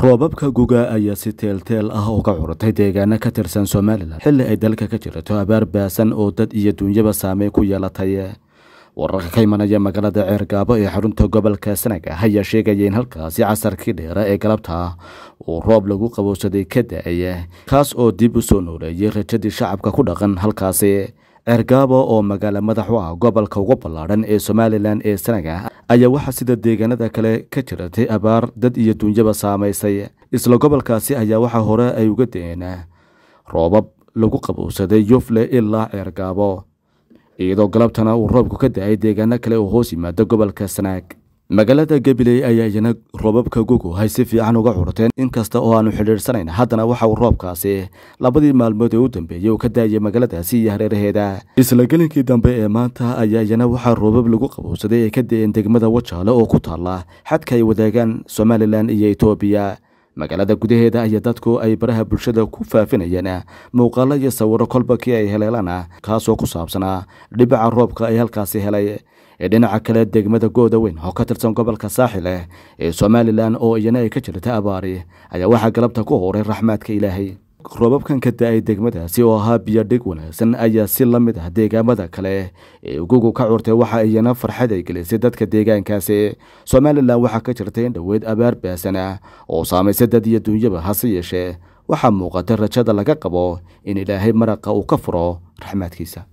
roobabka guga ayaa si teelteel ah uga curutay deegaano ka tirsan somalilan xilli ay dalka ka jirato abaar baasan oo dad iyo duunyaba saameyn ku yeelatay. Wararka ka imanaya magaalada ceergaabo ee xarunta gobolka sanaga ayaa sheegaya in halkaasi casarkii dheera ee galabta uu roob lagu qabowsaday ka da'ay kaas oo dib u soo nooleeyay rajadii shacabka ku dhaqan halkaasi ceergaabo oo magaalo madax u ah gobolka ugu ballaadhan ee somalilan ee sanaga ayaa waxaa sida deegaanada kale ka jiratay abaar dad iyo duunyaba saamaysay. Isla gobolkaasi ayaa waxaa hore ay uga da'een roobab lagu qabowsaday yufle ilaa ceergaabo iyadoo galabtana uu roobku ka da'ay deegaano kale oo hoos yimaada gobolka sanaag magaalada gabiley ayaa iyana roobabka gugu hay si fiican uga curteen inkasta oo aanu xidhiidhsanayn. Haddana waxa uu roobkaasi labadii maalmood ee u dambeeyey uu ka daayay magaaladaasi iyo hareeraheeda isla gelinkii dambe ee maanta ayaa iyana waxaa roobab lagu qabowsaday ay ka da'een degmada wajaale oo ku taalla xadka ay wadaagaan somalilan iyo etoobiya magaalada gudaheeda ayaa dadku ay baraha bulshada ku faafinayeen muuqaalo iyo sawiro kolba kii ay heleelaan kaasoo ku saabsanaa dhibaca roobka ay halkaasi helay. Ee dhinaca kale degmada gooda weyn oo ka tirsan gobolka saaxile ee somalilan oo iyana ay ka jirta abaari ayaa waxaa galabta ku horay raxmaadka ilaahay roobabkan ka da'ay degmadaasi oo ahaa biyo dhig wanaagsan ayaa si la mid ah deegaamada kale ee gugu ka curtay waxa iyana farxad ay gelisay dadka deegaankaasi. Somalilan waxaa ka jirtay in dhoweyd abaar baasana oo saamaysay dad iyo duunyaba hase yeeshee. Waxaa muuqata rajada laga qabo in ilaahay maraqa uu ka furo raxmaadkiisa